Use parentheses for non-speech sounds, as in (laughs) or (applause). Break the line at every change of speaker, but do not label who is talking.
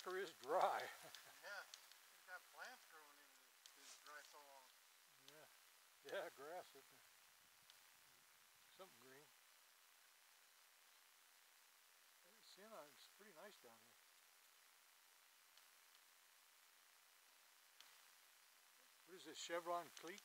sucker is dry. (laughs)
Yeah, he's got plants growing in this dry so long.
yeah. Yeah, grass, isn't it? Something green. Hey, Sienna, it's pretty nice down here. What is this, Chevelon Creek,